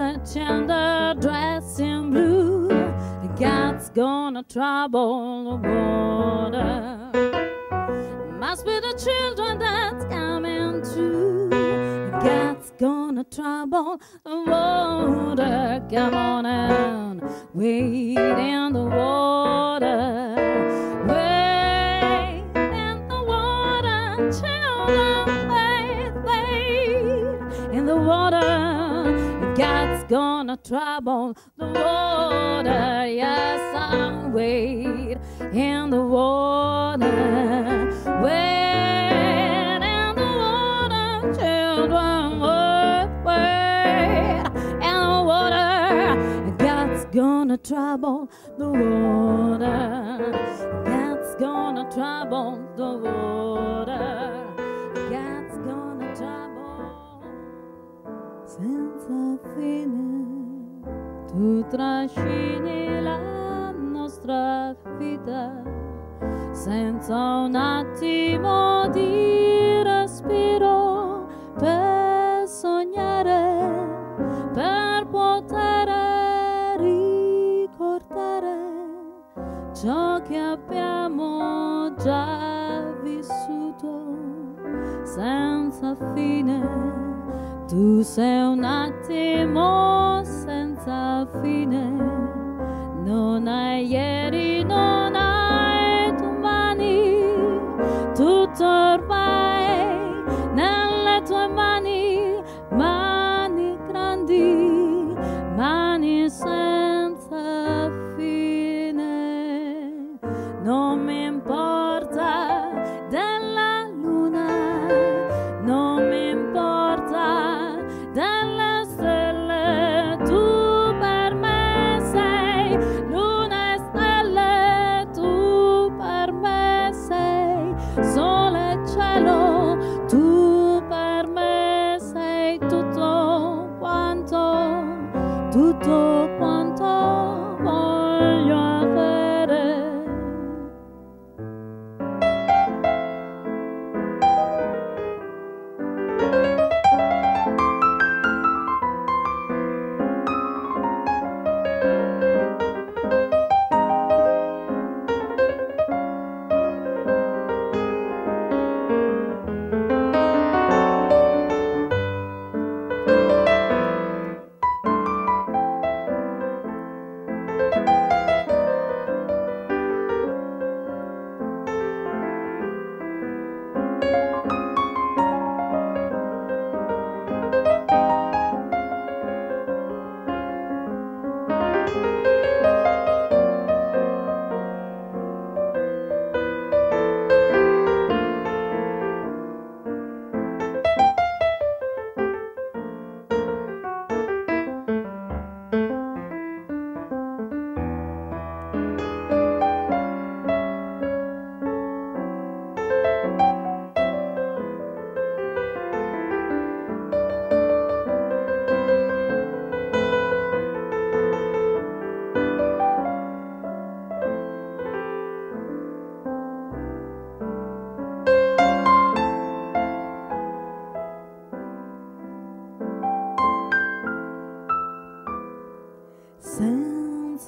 tender dress in blue. God's gonna trouble the water. Must be the children that's coming too. God's gonna trouble the water. Come on and wait in the water. Wait in the water, children. Wait, wait in the water. God's gonna trouble the water. Yes, I'm wade in the water. Wade in the water, children. Wade, wade in the water. God's gonna trouble the water. God's gonna trouble the water. Senza fine. Tu trascini la nostra vita senza un attimo di respiro per sognare, per poter ricordare ciò che abbiamo già vissuto senza fine. Tu sei un attimo senza fine, non hai ieri, non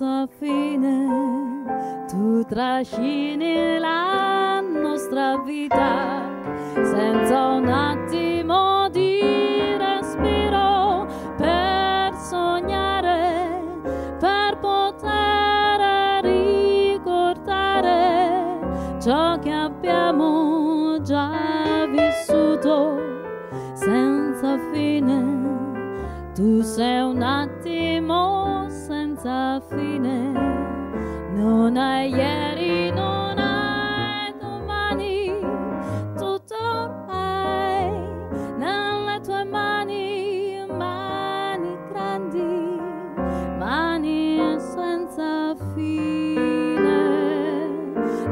senza fine. Tu trascini la nostra vita senza un attimo di respiro per sognare, per poter ricordare ciò che abbiamo già vissuto senza fine. Tu sei un attimo senza fine, non hai ieri, non hai domani, tutto ormai nelle tue mani, mani grandi, mani senza fine.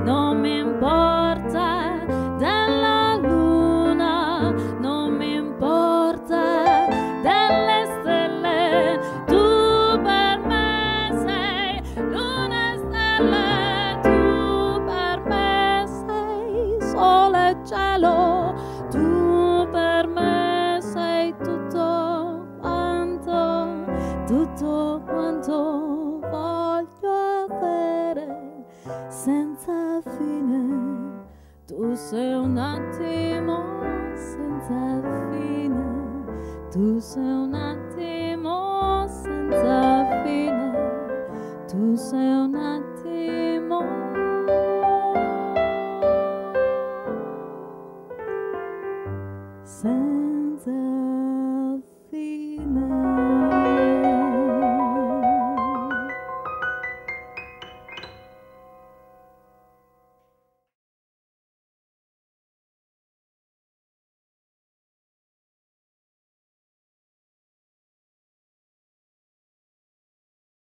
Non mi importa per me sei cielo tu per me sei tutto quanto tutto quanto voglio avere. Senza fine tu sei un attimo senza fine tu sei un attimo senza fine tu sei un attimo Senza fine.